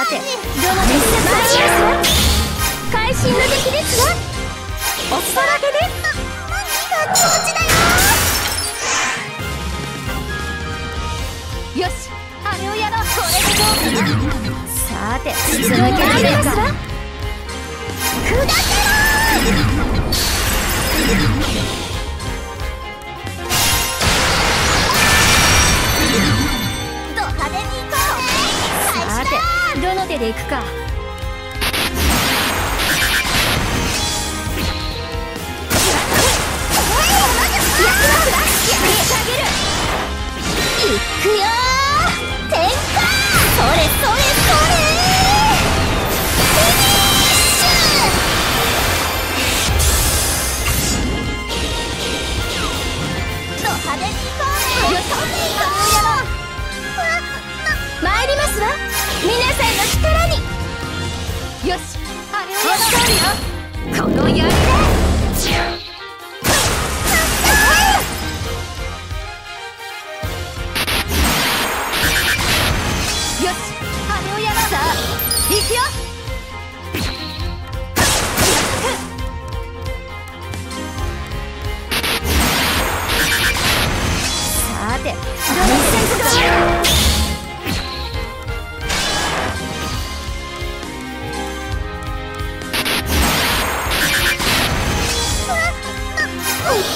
さて。どの手に参ります会心の出来ですわ。おすそ分けです。ガチ落ちだよ。し。あれをやろう。これでどうかな。さて続けられるか。砕けろの手でいくか。いくよー。天下それそれそれ。フィニッシュド派手に行こうねよ。し飛んでいこう参りますわ。皆さんの力に。よしあれをやろうこの闇でど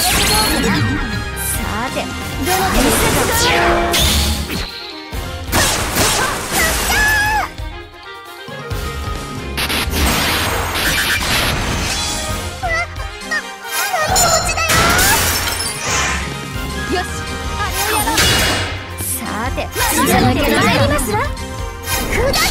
うかなさてどの手にするて続けて参りますわ。砕け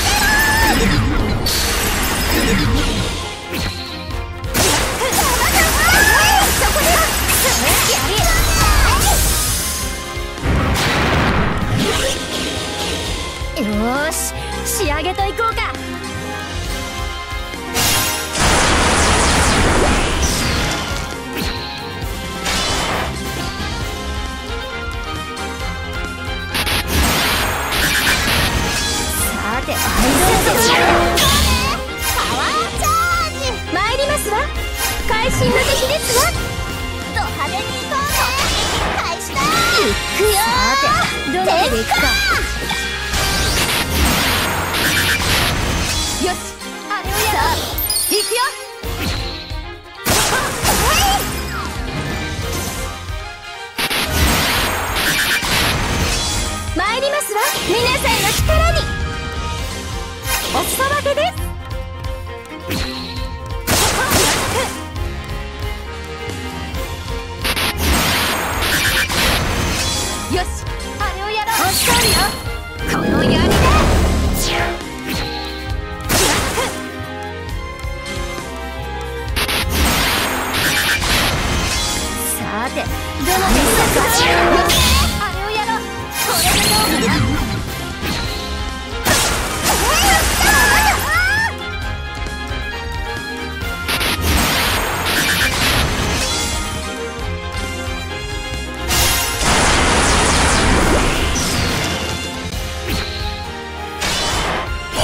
ろよーし仕上げといこうか。くよ。さてどの手でいくか？よしあれをやろういくよ。参りますわ。皆さんの力さてどの手にするかよしあれをやろう。これでどう。かな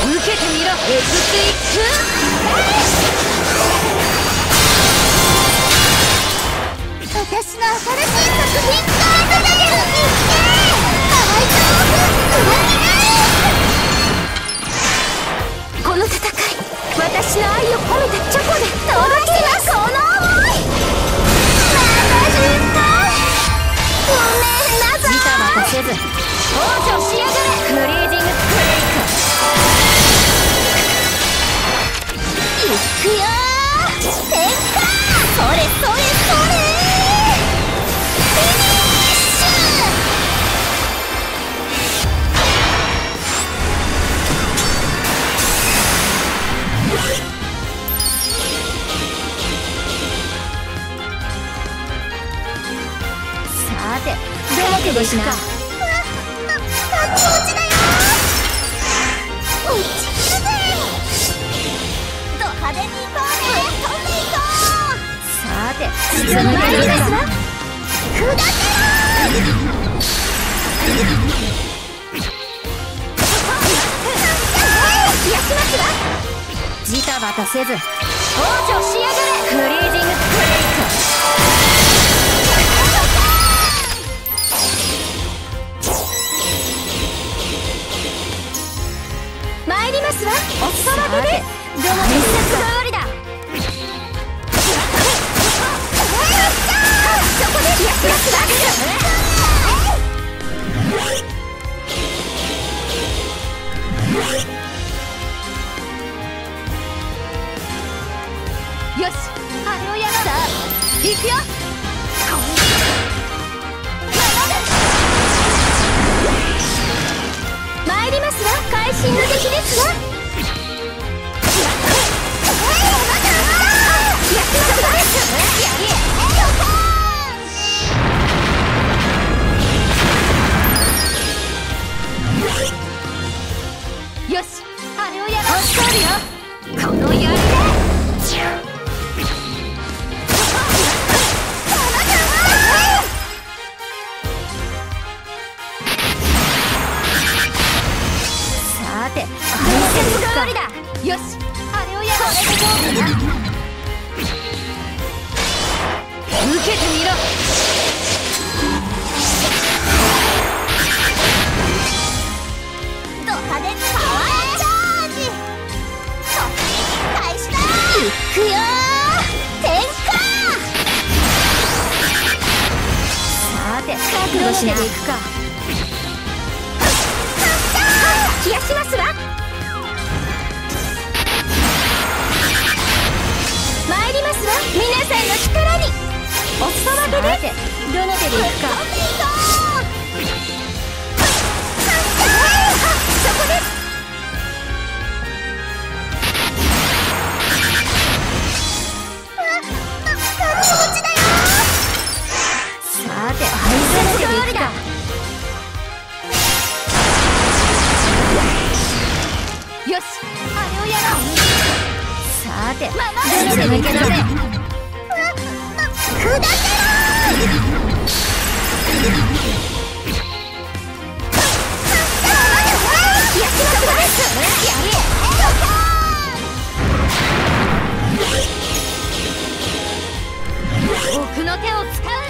受けてみろエクイッ私の新しい作品カードが出るってかわいそうこの戦い私の愛を込めたチョコで。届けますこの想い。また失敗ごめんなさい。ジタバタせず往生しやがれフリージングブレイクいくよー。天下。それそれ。ジタバタせず王女仕上がれフリージングスクレイク。さて通りだ。よしあれをやろうこれでどうかな受けてみろ。ド派手にパワーチャージ。突撃開始だいくよー。天下さて覚悟しな。どの手でいくかお裾分けですさてどの手でいくかさてどの手でいくかよしあれをやろうさてどの手でいけますわ奥の手を使う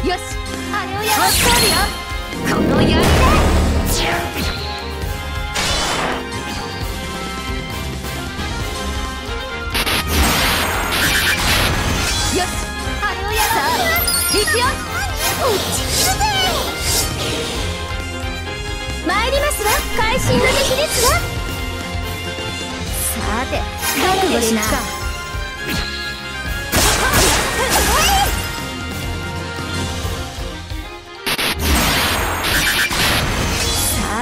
よしあれをやろう。助かるこの槍でよ落ちるぜ参りますわ会心の出来ですわさて覚悟しなさ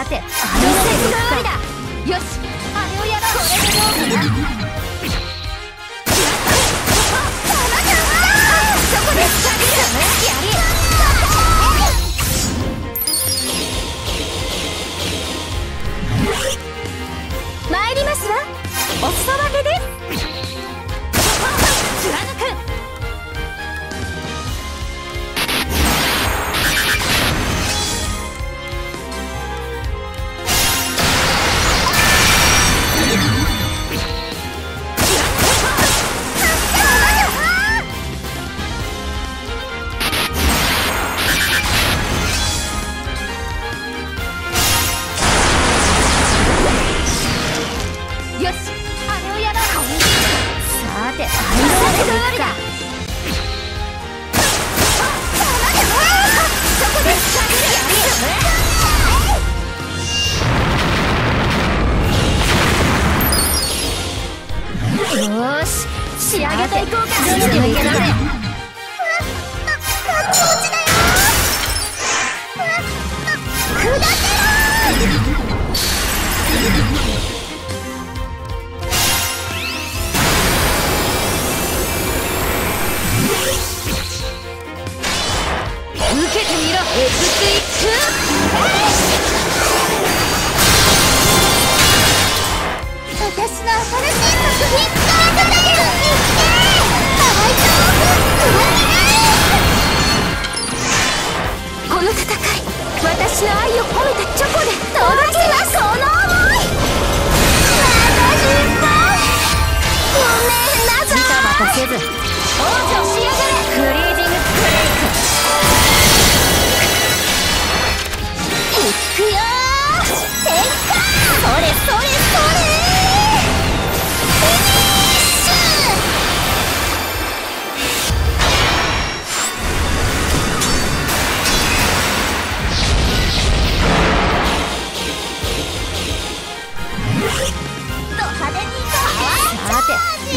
てどの手でいくか通りだ。よしあれをやろう。これでどうかな私の新しい作品スタートだよ。いってハワイトークこの戦い私の愛を込めたチョコで届けますその思いまた失敗ごめんなさいジタバタせず王女仕上がれフリージ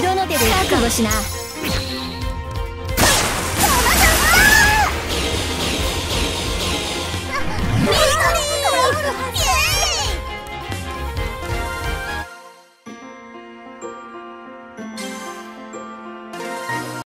どの手で覚悟しな。